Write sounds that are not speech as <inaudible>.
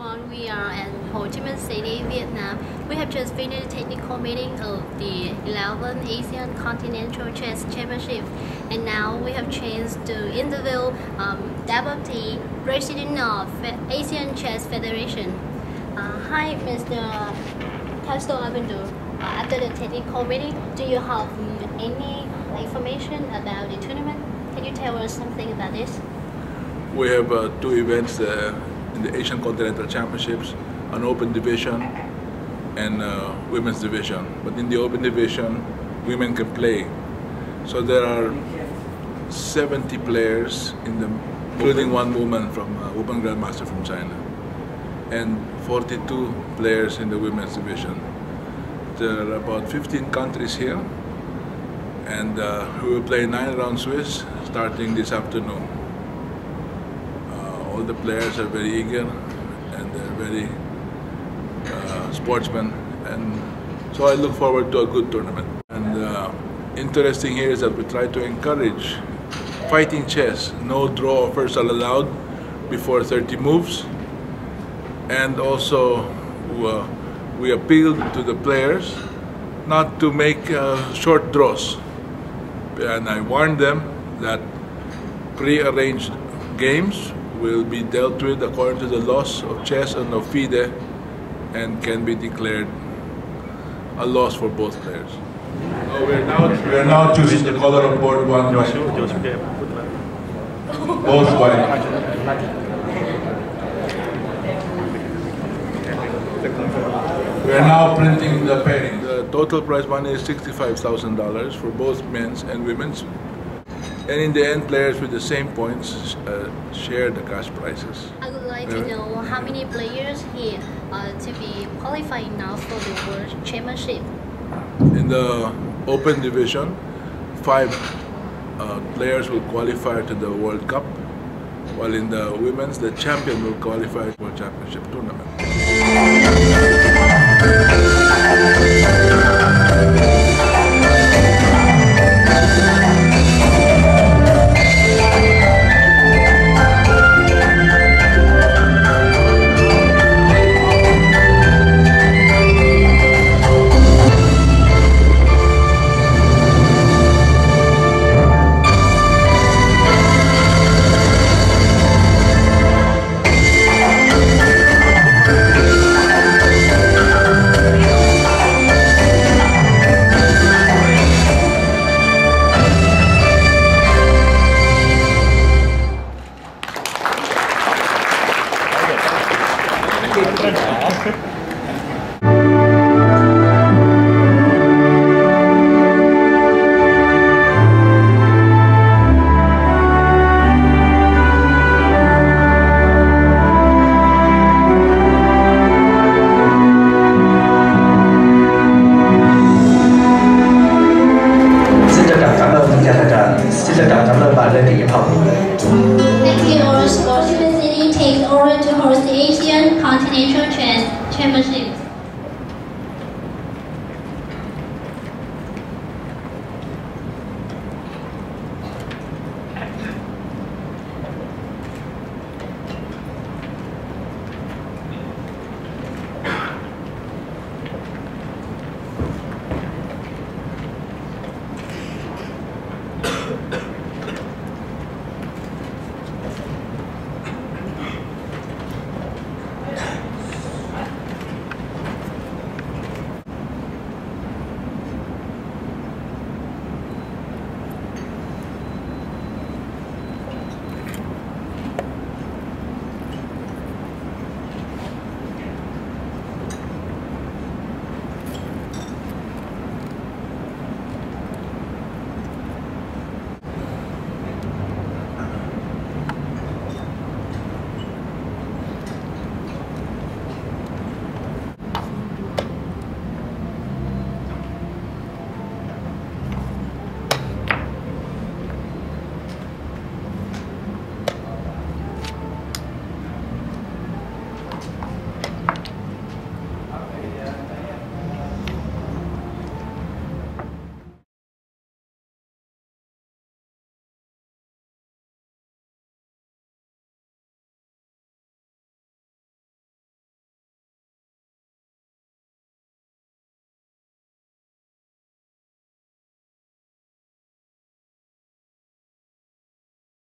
everyone. We are at Ho Chi Minh City, Vietnam. We have just finished a technical meeting of the 11th Asian Continental Chess Championship, and now we have changed to interview um, Deputy President of Asian Chess Federation. Uh, hi, Mr. Casto Abundo. Uh, after the technical meeting, do you have any information about the tournament? Can you tell us something about this? We have uh, two events uh, in the Asian Continental Championships, an open division and women's division. But in the open division, women can play. So there are 70 players in the, including one woman from uh, grandmaster from China, and 42 players in the women's division. There are about 15 countries here, and uh, we will play nine round Swiss starting this afternoon all the players are very eager and they're very uh, sportsmen and so I look forward to a good tournament. And uh, interesting here is that we try to encourage fighting chess. No draw offers are allowed before 30 moves. And also uh, we appeal to the players not to make uh, short draws. And I warn them that pre-arranged games will be dealt with according to the loss of chess and of FIDE and can be declared a loss for both players. So we're now we're now choosing the color of board one. Both white. We are now printing the pairing. The total prize money is $65,000 for both men's and women's and in the end, players with the same points uh, share the cash prizes. I would like to know how many players here uh, to be qualified now for the World Championship. In the open division, five uh, players will qualify to the World Cup, while in the women's, the champion will qualify for championship tournament. Aw. <laughs> chairman ships